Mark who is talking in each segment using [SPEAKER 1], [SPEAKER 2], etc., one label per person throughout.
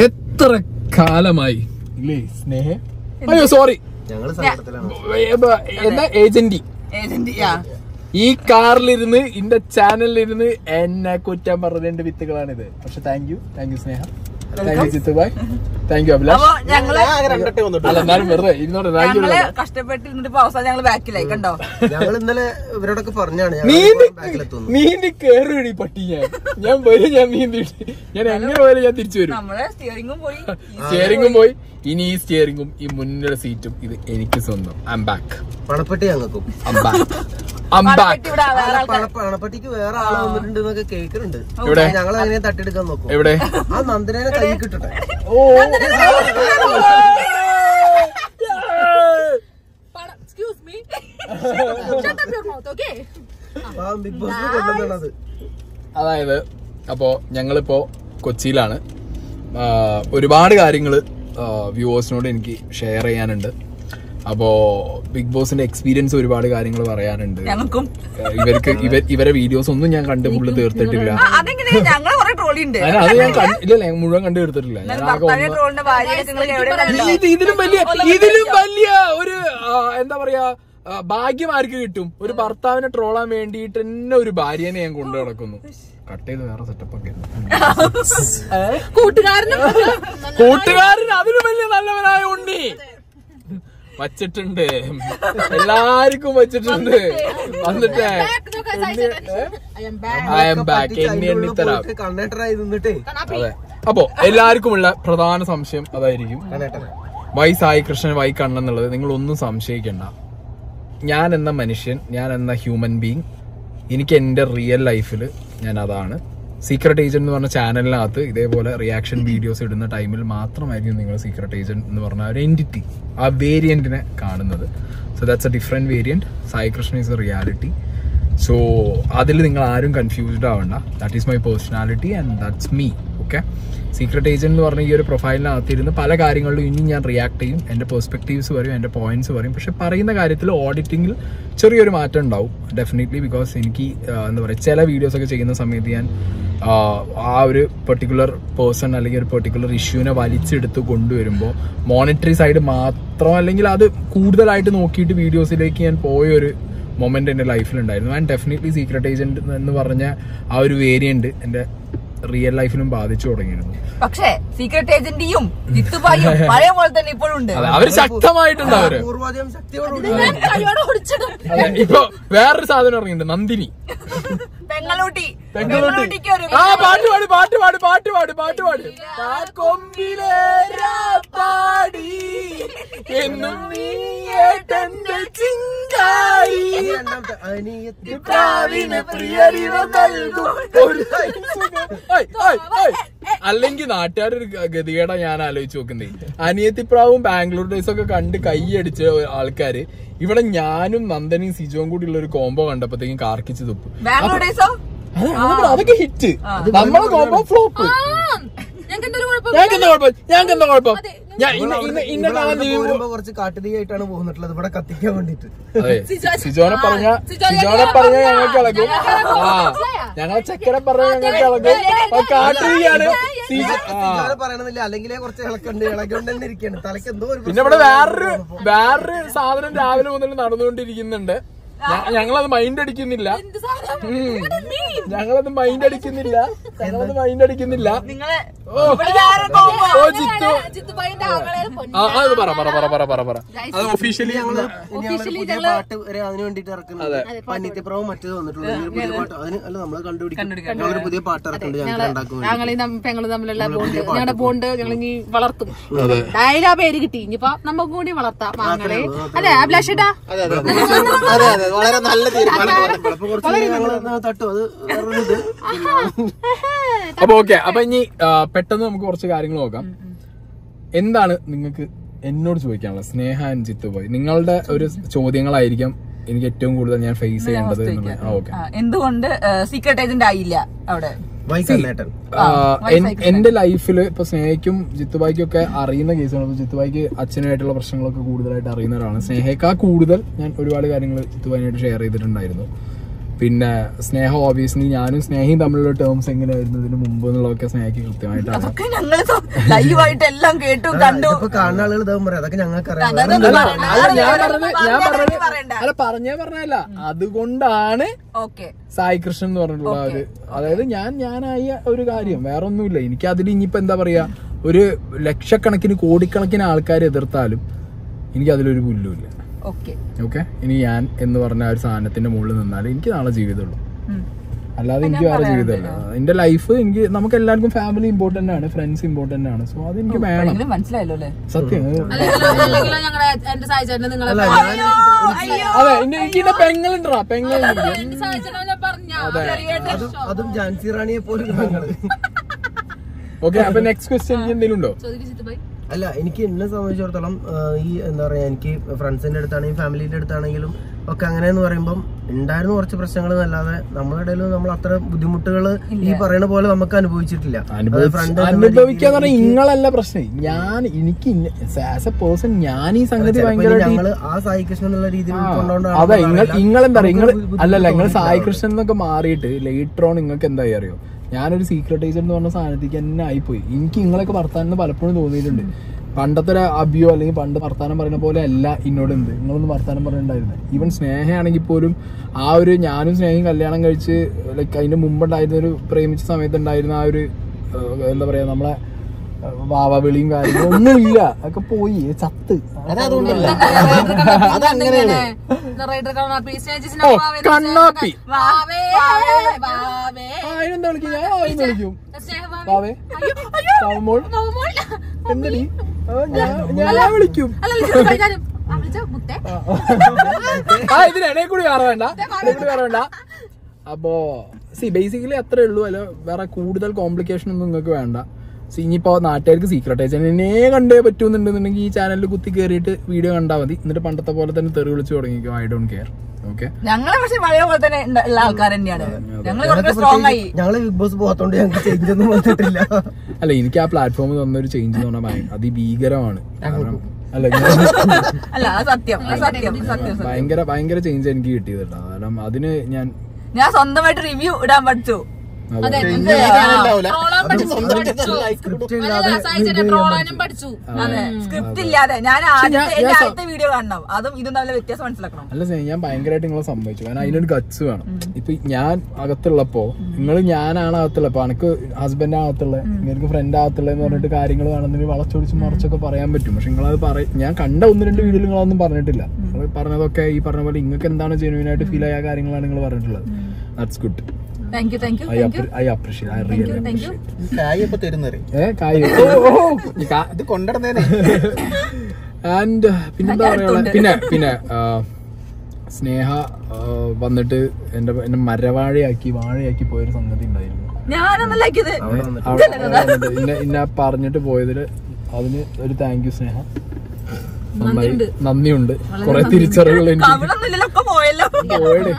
[SPEAKER 1] എത്ര കാലമായി? ഇല്ലേ സ്നേഹ? അയ്യോ സോറി എന്താ ഏജന്റി?
[SPEAKER 2] ഏജന്റ്
[SPEAKER 1] ഈ കാറിലിരുന്ന് ഇന്റെ ചാനലിലിരുന്ന് എന്നെ കുറ്റം പറഞ്ഞ രണ്ട് വിത്തുകളാണിത്. പക്ഷെ thank you thank you Sneha. Thank you Abhilash അല്ല എന്നാലും വെറുതെ. ഇരുന്നോട്ടെ താങ്ക് യു
[SPEAKER 2] ഞങ്ങൾ കഷ്ടപ്പെട്ടിരുന്നിട്ട് ഇപ്പൊ അവസാനം ഞങ്ങൾ ബാക്കിലായി കണ്ടോ?
[SPEAKER 3] ഞങ്ങൾ ഇന്നലെ ഇവരോടൊക്കെ പറഞ്ഞാണ്
[SPEAKER 1] നീന്തി കേറി പട്ടി ഞാൻ. ഞാൻ വരും ഞാൻ നീന്തിട്ട് ഞാൻ എങ്ങനെ പോയാലും ഞാൻ തിരിച്ചു വരും.
[SPEAKER 2] നമ്മളെ സ്റ്റിയറിംഗും പോയി.
[SPEAKER 1] സ്റ്റിയറിംഗും പോയി. ഇനി ഈ സ്റ്റിയറിംഗും ഈ മുന്നിലെ സീറ്റും ഇത് എനിക്ക് സ്വന്തം. ഐ ബാക്ക്
[SPEAKER 3] പണപ്പെട്ടി ഞങ്ങൾക്കും.
[SPEAKER 1] ഐ ബാക്ക്
[SPEAKER 3] പണപ്പെട്ടിക്ക് വേറെ ആൾ വന്നിട്ടുണ്ട് എന്നൊക്കെ കേൾക്കുന്നുണ്ട്? ഞങ്ങൾ അതിനെ തട്ടിയെടുക്കാൻ നോക്കും.
[SPEAKER 1] എവിടെ?
[SPEAKER 3] ആ നന്ദനെ കൈ കിട്ടട്ടെ.
[SPEAKER 1] ഓ. അതായത് അപ്പോ ഞങ്ങളിപ്പോ കൊച്ചിയിലാണ്. ഒരുപാട് കാര്യങ്ങൾ വ്യൂവേഴ്സിനോട് എനിക്ക് ഷെയർ ചെയ്യാനുണ്ട്. അപ്പോ ബിഗ് ബോസിന്റെ എക്സ്പീരിയൻസ് ഒരുപാട് കാര്യങ്ങൾ പറയാനുണ്ട്.
[SPEAKER 2] ഞങ്ങൾക്കും.
[SPEAKER 1] ഇവർക്ക് ഇവർ ഇവരെ വീഡിയോസ് ഒന്നും ഞാൻ കണ്ട് ഫുള്ള് തീർത്തിട്ടില്ല. അത് ഞാൻ ഇല്ല ഞാൻ മുഴുവൻ കണ്ടു തീർത്തിട്ടില്ല. ഇതിലും വലിയ ഇതിലും വലിയ ഒരു എന്താ പറയാ ഭാഗ്യം ആർക്ക് കിട്ടും? ഒരു ഭർത്താവിനെ ട്രോളാൻ വേണ്ടിയിട്ട് തന്നെ ഒരു ഭാര്യനെ ഞാൻ കൊണ്ടു നടക്കുന്നു. കട്ട് ചെയ്ത് വേറെ സെറ്റപ്പ് ഒക്കെ.
[SPEAKER 4] കൂട്ടുകാരനും
[SPEAKER 1] കൂട്ടുകാരൻ അതിലും വലിയ നല്ലവനായ ഉണ്ണി. വച്ചിട്ടുണ്ട്. എല്ലാവർക്കും വച്ചിട്ടുണ്ട്. വന്നിട്ടേ. ഐ എം ബാക്ക് അതെ. അപ്പോ എല്ലാവർക്കുമുള്ള പ്രധാന സംശയം അതായിരിക്കും. വൈ സായി കൃഷ്ണൻ വൈ കണ്ണൻ എന്നുള്ളത് നിങ്ങൾ ഒന്നും സംശയിക്കണ്ട. ഞാൻ എന്ന മനുഷ്യൻ ഞാൻ എന്ന ഹ്യൂമൻ ബീങ് എനിക്ക് എന്റെ റിയൽ ലൈഫിൽ ഞാൻ അതാണ്. സീക്രട്ട് ഏജന്റ് എന്ന് പറഞ്ഞ ചാനലിനകത്ത് ഇതേപോലെ റിയാക്ഷൻ വീഡിയോസ് ഇടുന്ന ടൈമിൽ മാത്രമായിരിക്കും നിങ്ങൾ സീക്രട്ട് ഏജന്റ് എന്ന് പറഞ്ഞ ഒരു എന്റിറ്റി ആ വേരിയന്റിനെ കാണുന്നത്. So that's a different variant Sai Krishna is a reality so അതിൽ നിങ്ങൾ ആരും കൺഫ്യൂസ്ഡ് ആവണ്ട. That is my personality and that's me okay secret agent എന്ന് പറഞ്ഞ ഈ ഒരു പ്രൊഫൈലിനകത്തിരുന്ന് പല കാര്യങ്ങളിലും ഇനി ഞാൻ റിയാക്ട് ചെയ്യും. എന്റെ പെർസ്പെക്റ്റീവ്സ് പറയും എന്റെ പോയിന്റ്സ് പറയും. പക്ഷെ പറയുന്ന കാര്യത്തിൽ ഓഡിറ്റിങ്ങിൽ ചെറിയൊരു മാറ്റം ഉണ്ടാവും. ഡെഫിനറ്റ്ലി ബിക്കോസ് എനിക്ക് എന്താ പറയുക ചില വീഡിയോസൊക്കെ ചെയ്യുന്ന സമയത്ത് ഞാൻ ആ, ഒരു പെർട്ടിക്കുലർ പേഴ്സൺ അല്ലെങ്കിൽ ഒരു പെർട്ടിക്കുലർ ഇഷ്യൂവിനെ വലിച്ചെടുത്ത് കൊണ്ടുവരുമ്പോൾ മോണിറ്ററി സൈഡ് മാത്രം അല്ലെങ്കിൽ അത് കൂടുതലായിട്ട് നോക്കിയിട്ട് വീഡിയോസിലേക്ക് ഞാൻ പോയൊരു മൊമെന്റ് എന്റെ ലൈഫിലുണ്ടായിരുന്നു ആൻഡ് ഡെഫിനറ്റ്ലി സീക്രട്ട് ഏജന്റ് എന്ന് പറഞ്ഞ ആ ഒരു വേരിയന്റ് എന്റെ റിയൽ ലൈഫിലും ബാധിച്ചു തുടങ്ങിയിരുന്നു.
[SPEAKER 2] പക്ഷേ സീക്രട്ട് ഏജന്റിയും ജിത്തുബായും പഴയ പോലെ തന്നെ ഇപ്പോഴും ഉണ്ട്
[SPEAKER 1] അവർ ശക്തമായിട്ടുണ്ട് അവർ. ഇപ്പൊ വേറൊരു സാധനം ഇറങ്ങിയിട്ടുണ്ട് നന്ദിനി.
[SPEAKER 2] പെങ്ങളൂട്ടി.
[SPEAKER 1] പെങ്ങളൂട്ടി.
[SPEAKER 2] പെങ്ങളൂട്ടിക്ക് ഒരു
[SPEAKER 1] ആ പാട്ട് പാടി പാട്ട് പാടി പാട്ട് പാടി പാട്ട് പാടി. കൊമ്പിലേരാ പാടി എന്നും നീ ഏട്ടന്റെ ചിങ്കാരി അല്ലെങ്കിൽ നാട്ടുകാരൊരു ഗതികേടാ ഞാൻ ആലോചിച്ച് നോക്കുന്നേ. അനിയത്തിപ്രാവും ബാംഗ്ലൂർ ഡേയ്സ് ഒക്കെ കണ്ട് കൈയടിച്ച ആൾക്കാര് ഇവിടെ ഞാനും നന്ദനും സിജോയും കൂടി ഉള്ള ഒരു കോംബോ കണ്ടപ്പോഴത്തേക്കും കാർക്കിച്ച് തുപ്പു അതൊക്കെ- ഹിറ്റ്. നമ്മളെ കോംബോ ഫ്ലോപ്പ്
[SPEAKER 4] ഞങ്ങൾക്ക്
[SPEAKER 1] എന്താ കുഴപ്പം? ഞങ്ങൾക്ക് എന്താ കുഴപ്പം?
[SPEAKER 3] കുറച്ച് കാട്ടുതീയായിട്ടാണ് പോകുന്നിട്ടുള്ളത്. ഇവിടെ കത്തിക്കാൻ വേണ്ടിട്ട്.
[SPEAKER 1] സിജോനെ പറഞ്ഞ സിജോനെ പറഞ്ഞ
[SPEAKER 4] പറഞ്ഞ-
[SPEAKER 1] ഞങ്ങൾക്ക് ഇളകും. ആ ഞങ്ങളെ ചെക്കനെ പറഞ്ഞ ഞങ്ങൾക്ക് ഇളകും. അപ്പൊ കാട്ടുകയാണ് സിജോ ആ.
[SPEAKER 3] പറയണമെന്നില്ല. അല്ലെങ്കിലേ കുറച്ച് ഇളക്കുണ്ട് ഇളകൊണ്ട് ഇരിക്കുകയാണ് തലക്ക് എന്തോ ഒരു
[SPEAKER 1] പിന്നെ ഇവിടെ വേറൊരു വേറൊരു സാധനം രാവിലെ മുതൽ നടന്നുകൊണ്ടിരിക്കുന്നുണ്ട്. ഞങ്ങളത് മൈൻഡ് അടിക്കുന്നില്ല? ഞങ്ങളത് മൈൻഡ് അടിക്കുന്നില്ല. ഞങ്ങളത് മൈൻഡ് അടിക്കുന്നില്ല.
[SPEAKER 2] നിങ്ങളെ
[SPEAKER 1] ഓ. ജിത്തു. ആ അത് പറ പറ പറ പറ പറ പറ. അത് ഒഫീഷ്യലി
[SPEAKER 3] ഞങ്ങൾ പുതിയ പാട്ട് വരെ അതിന് വേണ്ടിട്ട് ഇറക്കുന്നത് പന്നിത്തിപ്രവും മറ്റേത് വന്നിട്ടുള്ളൂ. ഒരു പുതിയ പാട്ട്. അതിന് അല്ല നമ്മൾ കണ്ടുപിടിക്കും. ഞങ്ങളൊരു പുതിയ പാട്ട് ഇറക്കുന്നുണ്ട് ഞങ്ങൾക്ക് ഉണ്ടാക്കും
[SPEAKER 4] ഞങ്ങളീ പെങ്ങൾ തമ്മിലുള്ള ബോണ്ട് ഞങ്ങളുടെ ബോണ്ട് ഞങ്ങൾ ഇനി വളർത്തും. ഡയലാ പേര് കിട്ടി. ഇനിയിപ്പോ നമുക്ക് കൂടി വളർത്താം അഭിലാഷേട്ടാ?
[SPEAKER 3] അതെ അതെ. അതെ അതെ. വളരെ നല്ല തീരുമാനം. തട്ടും. അത്
[SPEAKER 1] അപ്പൊ ഓക്കെ അപ്പൊ ഇനി പെട്ടെന്ന് നമുക്ക് കുറച്ച് കാര്യങ്ങൾ നോക്കാം. എന്താണ് നിങ്ങൾക്ക് എന്നോട് ചോദിക്കാനുള്ള സ്നേഹ ആൻഡ് പോയി. നിങ്ങളുടെ ഒരു ചോദ്യങ്ങളായിരിക്കാം എനിക്ക് ഏറ്റവും കൂടുതൽ ഞാൻ ഫേസ് ചെയ്യേണ്ടത്
[SPEAKER 2] എന്തുകൊണ്ട് സീക്രട്ട് ഏജന്റ് ആയില്ല അവിടെ?
[SPEAKER 1] എന്റെ ലൈഫിൽ ഇപ്പൊ സ്നേഹയ്ക്കും ജിത്തുബായിക്കും ഒക്കെ അറിയുന്ന കേസാണ് ഇപ്പൊ ജിത്തുബായിക്ക് അച്ഛനായിട്ടുള്ള പ്രശ്നങ്ങളൊക്കെ കൂടുതലായിട്ട് അറിയുന്ന ഒരാളാണ്. സ്നേഹയേക്കാൾ കൂടുതൽ ഞാൻ ഒരുപാട് കാര്യങ്ങൾ ജിത്തുബായിനായിട്ട് ഷെയർ ചെയ്തിട്ടുണ്ടായിരുന്നു. പിന്നെ സ്നേഹം ഓബിയസ്ലി ഞാനും സ്നേഹയും തമ്മിലുള്ള ടേംസ് എങ്ങനെയായിരുന്നു ഇതിന് മുമ്പ് എന്നുള്ളതൊക്കെ സ്നേഹയ്ക്ക് കൃത്യമായിട്ടാണ്
[SPEAKER 2] അതൊക്കെ ഞങ്ങൾ ലൈവായിട്ട് എല്ലാം കേട്ടു കണ്ടു.
[SPEAKER 3] കാണുന്ന ആളുകൾ ഇതാവും പറയാം അതൊക്കെ ഞങ്ങൾക്ക് അറിയാം.
[SPEAKER 1] അല്ല ഞാൻ
[SPEAKER 2] അതൊന്നും
[SPEAKER 1] ഞാൻ
[SPEAKER 2] പറഞ്ഞാ പറയണ്ട.
[SPEAKER 1] അല്ല പറഞ്ഞേ പറഞ്ഞല്ല അതുകൊണ്ടാണ്
[SPEAKER 2] ഓക്കെ.
[SPEAKER 1] സായി കൃഷ്ണൻ എന്ന് പറഞ്ഞിട്ടുള്ള ഒരു അതായത് ഞാൻ ഞാനായ ഒരു കാര്യം വേറെ ഒന്നുമില്ല എനിക്ക് അതിൽ ഇനിയിപ്പോ എന്താ പറയാ ഒരു ലക്ഷക്കണക്കിന് കോടിക്കണക്കിന് ആൾക്കാരെ എതിർത്താലും എനിക്ക് അതിലൊരു പുല്ലുമില്ല.
[SPEAKER 2] ഓക്കെ
[SPEAKER 1] ഓക്കെ ഇനി ഞാൻ എന്ന് പറഞ്ഞ ആ ഒരു സാധനത്തിന്റെ മുകളിൽ നിന്നാൽ എനിക്ക് നാളെ ജീവിതമുള്ളൂ. അല്ലാതെ എനിക്ക് വേറെ ജീവിതമല്ല. എന്റെ ലൈഫ് എനിക്ക് നമുക്ക് എല്ലാവർക്കും ഫാമിലി ഇമ്പോർട്ടന്റ് ആണ് ഫ്രണ്ട്സ് ഇമ്പോർട്ടന്റ് ആണ്. സോ അത് എനിക്ക് വേണം.
[SPEAKER 2] മനസ്സിലായല്ലോ അല്ലേ?
[SPEAKER 1] സത്യം. അതെ എനിക്ക് പെങ്ങളുണ്ടാ. പെങ്ങളുണ്ട്
[SPEAKER 3] അതും. അതും ജാൻസി റാണിയെ പോലും
[SPEAKER 1] ഓക്കെ അപ്പൊ നെക്സ്റ്റ് ക്വസ്റ്റ്യൻ എന്തെങ്കിലും ഉണ്ടോ?
[SPEAKER 3] അല്ല എനിക്ക് എന്നെ സംബന്ധിച്ചിടത്തോളം ഈ എന്താ പറയുക എനിക്ക് ഫ്രണ്ട്സിന്റെ അടുത്താണെങ്കിലും ഫാമിലീന്റെ അടുത്താണെങ്കിലും ഒക്കെ അങ്ങനെയെന്ന് പറയുമ്പം ഉണ്ടായിരുന്ന കുറച്ച് പ്രശ്നങ്ങൾ എന്നല്ലാതെ നമ്മുടെ ഇടയിൽ നമ്മൾ അത്ര ബുദ്ധിമുട്ടുകൾ ഈ പറയുന്ന പോലെ നമുക്ക് അനുഭവിച്ചിട്ടില്ല. നിങ്ങളല്ല
[SPEAKER 1] അനുഭവിക്കാന്ന് പറഞ്ഞാൽ
[SPEAKER 3] രീതിയിൽ
[SPEAKER 1] ഇങ്ങളല്ല പ്രശ്നം. ഞാൻ എനിക്ക് ആസ് എ പേഴ്സൺ ഞാൻ ഈ സംഗതി
[SPEAKER 3] ഞങ്ങൾ ആ സായി കൃഷ്ണൻ എന്നുള്ള രീതിയിൽ ഉൾക്കൊണ്ടോണ്ടാണ്
[SPEAKER 1] അതെ നിങ്ങൾ നിങ്ങളെന്താ നിങ്ങൾ അല്ലല്ല നിങ്ങൾ
[SPEAKER 3] സായികൃഷ്ണൻ
[SPEAKER 1] സായി കൃഷ്ണൻ എന്നൊക്കെ മാറിയിട്ട് ലേറ്റർ ഓൺ നിങ്ങൾക്ക് എന്തായി അറിയോ? ഞാനൊരു സീക്രട്ട് ഏജന്റ് എന്ന് പറഞ്ഞ സാധനത്തേക്ക് തന്നെ ആയിപ്പോയി. എനിക്ക് നിങ്ങളൊക്കെ വർത്താനം പലപ്പോഴും തോന്നിയിട്ടുണ്ട്. പണ്ടത്തെ ഒരു അഭിയോ അല്ലെങ്കിൽ പണ്ട് വർത്താനം പറയുന്ന പോലെ അല്ല എന്നോട് എന്ത്? നിങ്ങളൊന്നും വർത്താനം പറഞ്ഞിട്ടുണ്ടായിരുന്നത് ഈവൻ സ്നേഹയാണെങ്കിൽ പോലും ആ ഒരു ഞാനും സ്നേഹയും കല്യാണം കഴിച്ച് ലൈക്ക് അതിന്റെ മുമ്പുണ്ടായിരുന്ന ഒരു പ്രേമിച്ച സമയത്ത് ഉണ്ടായിരുന്ന ആ ഒരു എന്താ പറയാ നമ്മളെ വാവവിളിയും കാര്യങ്ങളും ഒന്നും ഇല്ല അതൊക്കെ പോയി. ചത്ത്.
[SPEAKER 3] അതങ്ങനെയാണ്
[SPEAKER 1] കണ്ണാപ്പി.
[SPEAKER 4] വാവേ വാവേ
[SPEAKER 1] ആ, അതിനെന്താ വിളിക്കും? ഞാൻ വാവേന്ന് വിളിക്കും. വാവേ. വാവമോൾ
[SPEAKER 4] മോൾ
[SPEAKER 1] എന്തടി? ആ, ഞാൻ- വിളിക്കും.
[SPEAKER 4] ആ,
[SPEAKER 1] ഇതിനിടയിൽ കൂടി വേറെ വേണ്ട. ഇടയിൽ കൂടി വേറെ വേണ്ട. അപ്പോ സി ബേസിക്കലി അത്രേ ഉള്ളൂ. അല്ല വേറെ കൂടുതൽ കോംപ്ലിക്കേഷൻ ഒന്നും നിങ്ങൾക്ക് വേണ്ട. സി ഇനിയിപ്പോ നാട്ടുകാർക്ക് സീക്രട്ട് ഏജന്റിനെ കണ്ടേ പറ്റുമെന്നുണ്ടെന്നുണ്ടെങ്കിൽ ഈ ചാനലിൽ കുത്തി കയറിയിട്ട് വീഡിയോ കണ്ടാൽ മതി. എന്നിട്ട് പണ്ടത്തെ പോലെ തന്നെ തെറി വിളിച്ചു തുടങ്ങിക്കോ. ഐ ഡോണ്ട് കെയർ ഓക്കെ
[SPEAKER 2] ഞങ്ങളെ പക്ഷെ പഴയ പോലെ തന്നെ ഉള്ള ആൾക്കാർ തന്നെയാണ്. ഞങ്ങൾ കുറച്ച് സ്ട്രോങ് ആയി.
[SPEAKER 3] ഞങ്ങൾ ബിഗ് ബോസ് പോകാത്തോണ്ട് ഞങ്ങൾക്ക് ചേഞ്ച് ഒന്നും വന്നിട്ടില്ല.
[SPEAKER 1] അല്ല എനിക്ക് ആ പ്ലാറ്റ്ഫോമിൽ തന്നൊരു ചേഞ്ച് എന്ന് പറഞ്ഞാൽ അതിഭീകരമാണ്. കാരണം അല്ല
[SPEAKER 2] സത്യം. സത്യം. സത്യം
[SPEAKER 1] ഭയങ്കര ഭയങ്കര ചേഞ്ച് എനിക്ക് കിട്ടിയത് കാരണം അതിന് ഞാൻ
[SPEAKER 2] ഞാൻ സ്വന്തമായിട്ട് റിവ്യൂ ഇടാൻ പഠിച്ചു. സ്ക്രിപ്റ്റ് ഇല്ലാതെ ഞാൻ ആദ്യത്തെ ആദ്യത്തെ വീഡിയോ കാണണം. അതും ഇതും തമ്മിൽ വ്യത്യാസം മനസ്സിലാക്കണം.
[SPEAKER 1] അല്ല ഞാൻ ഭയങ്കരമായിട്ട് നിങ്ങളെ സംഭവിച്ചു കാരണം അതിനൊരു ഗച്ച് വേണം. ഇപ്പൊ ഞാൻ അകത്തുള്ളപ്പോ നിങ്ങൾ ഞാനാണ് അകത്തുള്ള എനിക്ക് ഹസ്ബൻഡ് അകത്തുള്ള നിങ്ങൾക്ക് ഫ്രണ്ട് അകത്തുള്ള എന്ന് പറഞ്ഞിട്ട് കാര്യങ്ങൾ വേണമെന്ന് വളച്ചൊടിച്ച് മറിച്ചൊക്കെ പറയാൻ പറ്റും. പക്ഷെ നിങ്ങളത് പറയും ഞാൻ കണ്ട ഒന്ന് രണ്ട് വീഡിയോയിൽ നിങ്ങളൊന്നും പറഞ്ഞിട്ടില്ല. നിങ്ങൾ പറഞ്ഞതൊക്കെ ഈ പറഞ്ഞ പോലെ നിങ്ങൾക്ക് എന്താണ് ജെനുവിൻ ആയിട്ട് ഫീൽ ആയ കാര്യങ്ങളാണ് നിങ്ങൾ പറഞ്ഞിട്ടുള്ളത്. That's good
[SPEAKER 2] thank you thank you
[SPEAKER 1] I I appreciate I really
[SPEAKER 2] thank you
[SPEAKER 3] കായ് ഇപ്പൊ തരുന്നറിയ
[SPEAKER 1] ഏ കായ് ഓ, ഓ, ഓ. ഈ കാ-
[SPEAKER 3] ഇത് കൊണ്ടിടുന്നേനെ
[SPEAKER 1] ആൻഡ് പിന്നെന്താ പറയാ പിന്നെ പിന്നെ സ്നേഹ വന്നിട്ട് എന്റെ എന്നെ മരവാഴയാക്കി വാഴയാക്കി പോയൊരു സംഗതി ഉണ്ടായിരുന്നു.
[SPEAKER 2] ഇന്ന ഇത്
[SPEAKER 1] ഇന്നെ ഇന്നെ പറഞ്ഞിട്ട് പോയതിൽ അതിന് ഒരു താങ്ക് യു സ്നേഹ. നന്നായി. നന്ദിയുണ്ട്. കുറെ തിരിച്ചറിവുകൾ എനിക്ക്.
[SPEAKER 2] പോയല്ലോ.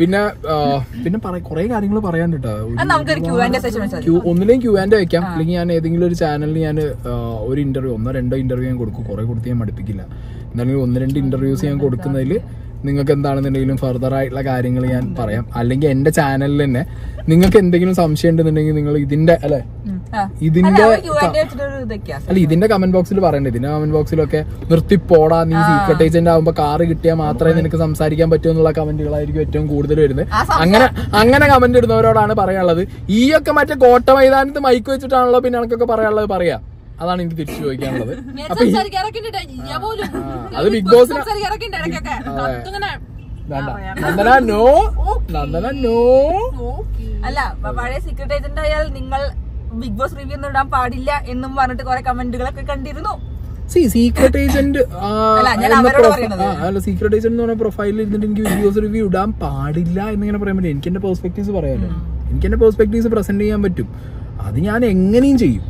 [SPEAKER 1] പിന്നെ പിന്നെ കുറെ കാര്യങ്ങൾ പറയാൻ
[SPEAKER 2] ക്യൂ ആൻഡ് സെഷൻ വെച്ചാൽ
[SPEAKER 1] ക്യൂ ഒന്നിലേയും ക്യൂ ആൻഡ് വെക്കാം അല്ലെങ്കിൽ ഞാൻ ഏതെങ്കിലും ഒരു ചാനലിൽ ഞാൻ ഒരു ഇന്റർവ്യൂ ഒന്നോ രണ്ടോ ഇന്റർവ്യൂ ഞാൻ കൊടുക്കും. കുറെ കൊടുത്ത് ഞാൻ മടുപ്പിക്കില്ല. എന്നാലും ഒന്ന് രണ്ട് ഇന്റർവ്യൂസ് ഞാൻ കൊടുക്കുന്നതിൽ നിങ്ങൾക്ക് എന്താണെന്നുണ്ടെങ്കിലും ഫർദർ ആയിട്ടുള്ള കാര്യങ്ങൾ ഞാൻ പറയാം. അല്ലെങ്കിൽ എന്റെ ചാനലിൽ തന്നെ നിങ്ങൾക്ക് എന്തെങ്കിലും സംശയം ഉണ്ടെന്നുണ്ടെങ്കിൽ നിങ്ങൾ ഇതിന്റെ അല്ലെ? ഇതിന്റെ അല്ല ഇതിന്റെ കമന്റ് ബോക്സിൽ പറയണ്ടേ. ഇതിന്റെ കമന്റ് ബോക്സിലൊക്കെ നിർത്തിപ്പോടാ നീ സീക്രട്ട് ഏജന്റ് ആകുമ്പോ കാറ് കിട്ടിയാൽ മാത്രമേ നിനക്ക് സംസാരിക്കാൻ പറ്റൂ എന്നുള്ള കമന്റുകളായിരിക്കും ഏറ്റവും കൂടുതൽ വരുന്നത്. അങ്ങനെ അങ്ങനെ കമന്റ് ഇടുന്നവരോടാണ് പറയാനുള്ളത്. ഈ ഒക്കെ മറ്റേ കോട്ട മൈതാനത്ത് മൈക്ക് വെച്ചിട്ടാണല്ലോ പിന്നെ എനിക്കൊക്കെ പറയാനുള്ളത്. പറയാ. അതാണ് എനിക്ക് തിരിച്ചു ചോദിക്കാനുള്ളത്. അപ്പൊ ഈ- അത് ബിഗ് ബോസിന് വേണ്ട. നന്ദന നോ നന്ദന നോ
[SPEAKER 2] അല്ല പ- പഴയ സീക്രട്ട് ഏജന്റ് ആയാൽ നിങ്ങൾ ബിഗ് ബോസ് റിവ്യൂ ഒന്നും ഇടാൻ പാടില്ല എന്നും പറഞ്ഞിട്ട് കുറെ കമന്റുകളൊക്കെ കണ്ടിരുന്നു.
[SPEAKER 1] സി സീക്രട്ട് ഏജന്റ്
[SPEAKER 2] അല്ല, ഞാൻ അവരോട്.
[SPEAKER 1] അല്ല സീക്രട്ട് ഏജന്റ് എന്ന് പറഞ്ഞ പ്രൊഫൈലിൽ ഇരുന്നിട്ട് എനിക്ക് വീഡിയോസ് റിവ്യൂ ഇടാൻ പാടില്ല എന്നിങ്ങനെ പറയാൻ പറ്റും എനിക്ക് എന്റെ പെർസ്പെക്ടീവ്സ് പറയാമല്ലോ എനിക്ക് എന്റെ പെർസ്പെക്ടീവ്സ് പ്രസന്റ് ചെയ്യാൻ പറ്റും. അത് ഞാൻ എങ്ങനെയും ചെയ്യും.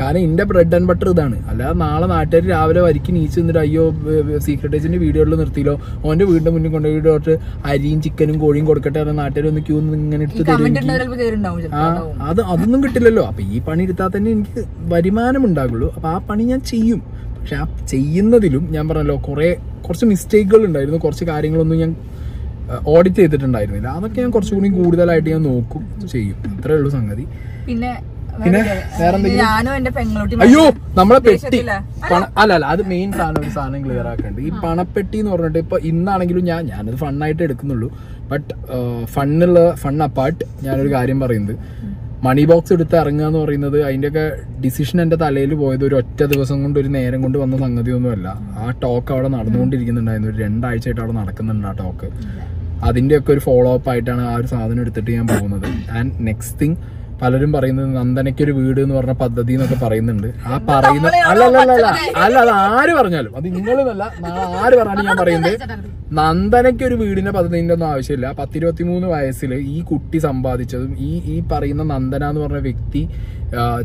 [SPEAKER 1] കാരണം എന്റെ ബ്രെഡ് ആൻഡ് ബട്ടർ ഇതാണ്. അല്ലാതെ നാളെ നാട്ടുകാർ രാവിലെ വരിക്ക് നീച്ച് നിന്നിട്ട് അയ്യോ സീക്രട്ട് ഏജന്റ് വീഡിയോയിൽ നിർത്തിയില്ലോ. ഓന്റെ വീടിന്റെ മുന്നിൽ കൊണ്ടുപോയി തൊട്ട് അരിയും ചിക്കനും കോഴിയും കൊടുക്കട്ടെ പറഞ്ഞ നാട്ടുകാർ ഒന്ന് ക്യൂ ഇങ്ങനെ എടുത്ത് തരും. ആ അത് അതൊന്നും കിട്ടില്ലല്ലോ. അപ്പൊ ഈ പണി എടുത്താൽ തന്നെ എനിക്ക് വരുമാനം ഉണ്ടാകുള്ളൂ അപ്പൊ ആ പണി ഞാൻ ചെയ്യും. പക്ഷെ ആ ചെയ്യുന്നതിലും ഞാൻ പറഞ്ഞല്ലോ കുറെ കുറച്ച് മിസ്റ്റേക്കുകൾ ഉണ്ടായിരുന്നു. കുറച്ച് കാര്യങ്ങളൊന്നും ഞാൻ ഓഡിറ്റ് ചെയ്തിട്ടുണ്ടായിരുന്നില്ല. അതൊക്കെ ഞാൻ കുറച്ചുകൂടി കൂടുതലായിട്ട് ഞാൻ നോക്കും ചെയ്യും. അത്രേ ഉള്ളൂ സംഗതി.
[SPEAKER 2] പിന്നെ
[SPEAKER 1] പിന്നെ വേറെന്തെങ്കിലും?
[SPEAKER 2] ഞാനും എന്റെ പെങ്ങളൂട്ടി
[SPEAKER 1] അയ്യോ നമ്മളെ പെട്ടി. പണ- അല്ല അല്ല അത് മെയിൻ സാധനം ഒരു സാധനം ക്ലിയർ ആക്കണ്ട്. ഈ പണപ്പെട്ടി എന്ന് പറഞ്ഞിട്ട് ഇപ്പൊ ഇന്നാണെങ്കിലും ഞാൻ ഞാനത് ഫണ്ണായിട്ട് എടുക്കുന്നുള്ളൂ. ബട്ട് ഫണ്ണുള്ള ഫൺ അപ്പാർട്ട് ഞാനൊരു കാര്യം പറയുന്നത്. മണി ബോക്സ് എടുത്ത് ഇറങ്ങുക എന്ന് പറയുന്നത് അതിന്റെയൊക്കെ ഡിസിഷൻ എന്റെ തലയിൽ പോയത് ഒരു ഒറ്റ ദിവസം കൊണ്ട് ഒരു നേരം കൊണ്ട് വന്ന സംഗതി സംഗതിയൊന്നുമല്ല. ആ ടോക്ക് അവിടെ നടന്നുകൊണ്ടിരിക്കുന്നുണ്ടായിരുന്നു. ഒരു രണ്ടാഴ്ചയായിട്ട് അവിടെ നടക്കുന്നുണ്ട് ആ ടോക്ക് അതിന്റെയൊക്കെ ഒരു ഫോളോ അപ്പ് ആയിട്ടാണ് ആ ഒരു സാധനം എടുത്തിട്ട് ഞാൻ പോകുന്നത്. ആൻഡ് നെക്സ്റ്റ് തിങ് പലരും പറയുന്നത് നന്ദനയ്ക്ക് ഒരു വീട് എന്ന് പറഞ്ഞ പദ്ധതി എന്നൊക്കെ പറയുന്നുണ്ട്. ആ പറയുന്ന അല്ല അല്ല അല്ല അല്ല അല്ല അത് ആര് പറഞ്ഞാലും അത് നിങ്ങളെന്നല്ല ആര് പറഞ്ഞാലും ഞാൻ പറയുന്നത് നന്ദനയ്ക്ക് ഒരു വീടിന്റെ പദ്ധതിന്റെ ഒന്നും ആവശ്യമില്ല. പത്തിരുപത്തി മൂന്ന് വയസ്സിൽ ഈ കുട്ടി സമ്പാദിച്ചതും ഈ ഈ പറയുന്ന നന്ദന എന്ന് പറഞ്ഞ വ്യക്തി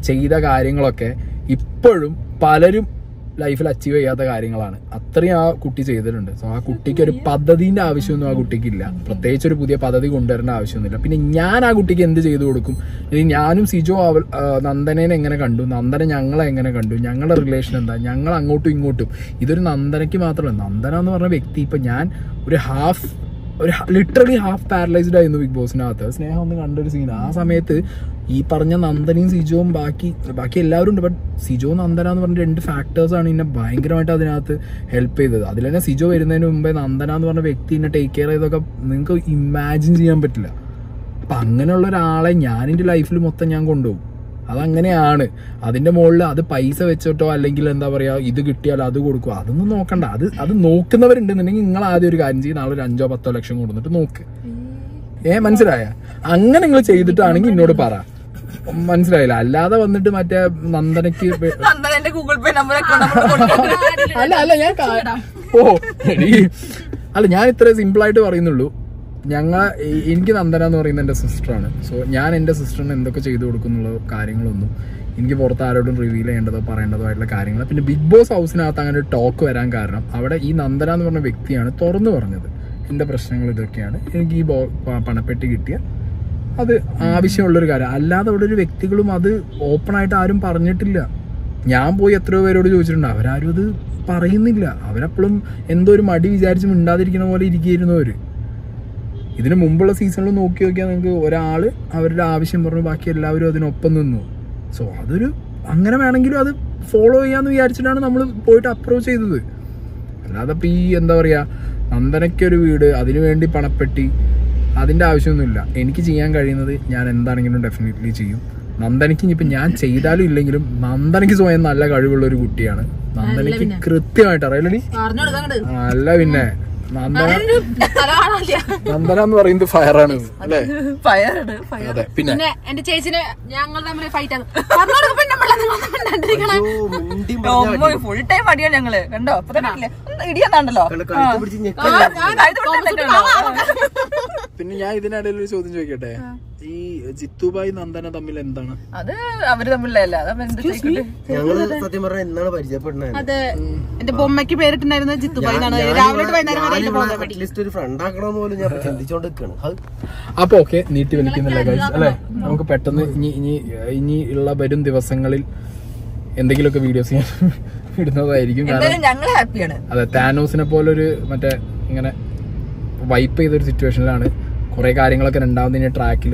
[SPEAKER 1] ചെയ്ത കാര്യങ്ങളൊക്കെ ഇപ്പോഴും പലരും ലൈഫിൽ അച്ചീവ് ചെയ്യാത്ത കാര്യങ്ങളാണ്. അത്രയും ആ കുട്ടി ചെയ്തിട്ടുണ്ട്. സോ ആ കുട്ടിക്ക് ഒരു പദ്ധതിന്റെ ആവശ്യമൊന്നും ആ കുട്ടിക്ക് ഇല്ല. പ്രത്യേകിച്ച് ഒരു പുതിയ പദ്ധതി കൊണ്ടുവരേണ്ട ആവശ്യമൊന്നുമില്ല. പിന്നെ ഞാൻ ആ കുട്ടിക്ക് എന്ത് ചെയ്തു കൊടുക്കും? ഇനി ഞാനും സിജോ അവൾ നന്ദനെ എങ്ങനെ കണ്ടു? നന്ദന ഞങ്ങളെ എങ്ങനെ കണ്ടു? ഞങ്ങളുടെ റിലേഷൻ എന്താ? ഞങ്ങൾ അങ്ങോട്ടും ഇങ്ങോട്ടും. ഇതൊരു നന്ദനയ്ക്ക് മാത്രമല്ല. നന്ദന എന്ന് പറഞ്ഞ വ്യക്തി ഇപ്പൊ ഞാൻ ഒരു ഹാഫ് ഒരു ലിറ്ററലി ഹാഫ് പാരലൈസ്ഡ് ആയിരുന്നു ബിഗ് ബോസിനകത്ത് സ്നേഹം ഒന്ന് കണ്ടൊരു സീൻ ആ സമയത്ത് ഈ പറഞ്ഞ നന്ദനയും സിജോവും ബാക്കി ബാക്കി എല്ലാവരും ഉണ്ട്. ബട്ട് സിജോ നന്ദന എന്ന് പറഞ്ഞ രണ്ട് ഫാക്ടേഴ്സാണ് എന്നെ ഭയങ്കരമായിട്ട് അതിനകത്ത് ഹെൽപ്പ് ചെയ്തത്. അതിൽ തന്നെ സിജോ വരുന്നതിന് മുമ്പേ നന്ദന എന്ന് പറഞ്ഞ വ്യക്തി എന്നെ ടേക്ക് കെയർ ചെയ്തൊക്കെ നിങ്ങൾക്ക് ഇമാജിൻ ചെയ്യാൻ പറ്റില്ല. അപ്പം അങ്ങനെയുള്ള ഒരാളെ ഞാൻ എന്റെ ലൈഫിൽ മൊത്തം ഞാൻ കൊണ്ടുപോകും. അതങ്ങനെയാണ്. അതിന്റെ മുകളിൽ അത് പൈസ വെച്ചിട്ടോ അല്ലെങ്കിൽ എന്താ പറയാ ഇത് കിട്ടിയാൽ അത് കൊടുക്കുക അതൊന്നും നോക്കണ്ട. അത് അത് നോക്കുന്നവരുണ്ടെന്നുണ്ടെങ്കിൽ നിങ്ങൾ ആദ്യം ഒരു കാര്യം ചെയ്യും നാളെ ഒരു അഞ്ചോ പത്തോ ലക്ഷം കൊടുത്തിട്ട് നോക്ക്. ഏ മനസ്സിലായ? അങ്ങനെ നിങ്ങൾ ചെയ്തിട്ടാണെങ്കിൽ എന്നോട് പറ. മനസ്സിലായില്ല. അല്ലാതെ വന്നിട്ട് മറ്റേ
[SPEAKER 2] നന്ദനക്ക് ഗൂഗിൾ പേ നമ്പർ
[SPEAKER 1] അല്ല അല്ല ഞാൻ ഓ അല്ല ഞാൻ ഇത്ര സിമ്പിൾ ആയിട്ട് പറയുന്നുള്ളൂ. ഞങ്ങ എ- എനിക്ക് നന്ദന എന്ന് പറയുന്നത് എന്റെ സിസ്റ്ററാണ്. സോ ഞാൻ എന്റെ സിസ്റ്ററിന് എന്തൊക്കെ ചെയ്തു കൊടുക്കുന്നുള്ള കാര്യങ്ങളൊന്നും എനിക്ക് പുറത്ത് ആരോടും റിവീൽ ചെയ്യേണ്ടതോ പറയേണ്ടതോ ആയിട്ടുള്ള കാര്യങ്ങൾ പിന്നെ ബിഗ് ബോസ് ഹൗസിനകത്ത് അങ്ങനെ ഒരു ടോക്ക് വരാൻ കാരണം അവിടെ ഈ നന്ദന എന്ന് പറഞ്ഞ വ്യക്തിയാണ് തുറന്നു പറഞ്ഞത്. എന്റെ പ്രശ്നങ്ങൾ ഇതൊക്കെയാണ്. എനിക്ക് ഈ പണപ്പെട്ടി കിട്ടിയ അത് ആവശ്യമുള്ളൊരു കാര്യം. അല്ലാതെ അവിടെ ഒരു വ്യക്തികളും അത് ഓപ്പണായിട്ട് ആരും പറഞ്ഞിട്ടില്ല. ഞാൻ പോയി എത്രയോ പേരോട് ചോദിച്ചിട്ടുണ്ട്. അവരാരും അത് പറയുന്നില്ല. അവരപ്പോഴും എന്തോ ഒരു മടി വിചാരിച്ച് മിണ്ടാതിരിക്കുന്ന പോലെ ഇരിക്കുകയായിരുന്നു അവർ. ഇതിന് മുമ്പുള്ള സീസണിൽ നോക്കി നോക്കിയാൽ നിങ്ങൾക്ക് ഒരാൾ അവരുടെ ആവശ്യം പറഞ്ഞു ബാക്കി എല്ലാവരും അതിനൊപ്പം നിന്നു. സോ അതൊരു അങ്ങനെ വേണമെങ്കിലും അത് ഫോളോ ചെയ്യാന്ന് വിചാരിച്ചിട്ടാണ് നമ്മൾ പോയിട്ട് അപ്രോച്ച് ചെയ്തത്. അല്ലാതെ ഇപ്പൊ ഈ എന്താ പറയുക നന്ദനയ്ക്കൊരു വീട് അതിനു വേണ്ടി പണപ്പെട്ടി അതിന്റെ ആവശ്യമൊന്നുമില്ല. എനിക്ക് ചെയ്യാൻ കഴിയുന്നത് ഞാൻ എന്താണെങ്കിലും ഡെഫിനറ്റ്ലി ചെയ്യും. നന്ദനയ്ക്ക് ഇനിയിപ്പോൾ ഞാൻ ചെയ്താലും ഇല്ലെങ്കിലും നന്ദനയ്ക്ക് സ്വയം നല്ല കഴിവുള്ള ഒരു കുട്ടിയാണ് നന്ദനയ്ക്ക് കൃത്യമായിട്ട്
[SPEAKER 4] കൊടുക്കാൻ
[SPEAKER 1] അല്ല പിന്നെ. നന്ദന. എന്ന് പറയുന്നത് ഫയറാണ് അല്ലേ? അതെ പിന്നെ?
[SPEAKER 4] എന്റെ ചേച്ചിന് ഞങ്ങൾ തമ്മിൽ ഫൈറ്റ്
[SPEAKER 2] ഫുൾ ടൈം അടിയാണ് ഞങ്ങൾ. കണ്ടോ? അപ്പൊ തന്നെ
[SPEAKER 1] പിന്നെ ഞാൻ ഇതിനിടയിൽ ഒരു ചോദ്യം ചോദിക്കട്ടെ? ഈ ജിത്തുബായി നന്ദന തമ്മിൽ എന്താണ്?
[SPEAKER 2] അത് അവർ തമ്മിലല്ല
[SPEAKER 3] ഞങ്ങൾ സത്യം പറഞ്ഞ എന്നാണ് പരിചയപ്പെടുന്നത്
[SPEAKER 4] അത് എന്റെ ബൊമ്മയ്ക്ക് പേരിട്ടുണ്ടായിരുന്ന ജിത്തുബായി രാവിലെ
[SPEAKER 3] അറ്റ്ലീസ്റ്റ് ഒരു ഫ്രണ്ട് ആക്കണമെന്ന് പോലും ഞാൻ ചിന്തിച്ചോണ്ട് നിൽക്കാണ്
[SPEAKER 1] അപ്പൊ ഓക്കെ നീട്ടി വലിക്കുന്നില്ല ഗൈസ് അല്ലെ? നമുക്ക് പെട്ടെന്ന് ഇനി ഇനി ഇനി ഉള്ള വരും ദിവസങ്ങളിൽ എന്തെങ്കിലുമൊക്കെ വീഡിയോസ് ഞാൻ ഇടുന്നതായിരിക്കും. അതെ താനോസിനെ പോലൊരു ഒരു മറ്റേ ഇങ്ങനെ വൈപ്പ് ചെയ്തൊരു സിറ്റുവേഷനിലാണ് കുറെ കാര്യങ്ങളൊക്കെ ഉണ്ടാവുന്ന ട്രാക്കിൽ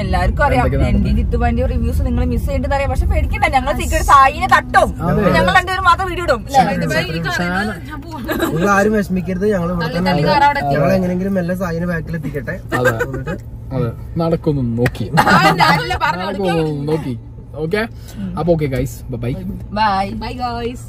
[SPEAKER 2] എല്ലാവർക്കും അറിയാം. എന്റെ റിവ്യൂസ് നിങ്ങൾ മിസ് ചെയ്യേണ്ടത് അറിയാം. പക്ഷെ പേടിക്കണ്ട ഞങ്ങൾ സീക്രട്ട് സായിനെ തട്ടും. ഞങ്ങൾ രണ്ടുപേരും മാത്രം വീഡിയോ ഇടും.
[SPEAKER 3] നിങ്ങൾ ആരും വിഷമിക്കരുത്. ഞങ്ങൾ ഞങ്ങൾ എങ്ങനെങ്കിലും മെല്ലെ സായിനെ ബാക്കിൽ എത്തിക്കട്ടെ.
[SPEAKER 1] അതെ. അതെ. നടക്കുന്നു. നോക്കി.
[SPEAKER 4] നല്ല പറഞ്ഞു
[SPEAKER 1] നോക്കി. ഓക്കെ? അപ്പൊ okay guys bye
[SPEAKER 2] bye
[SPEAKER 4] bye guys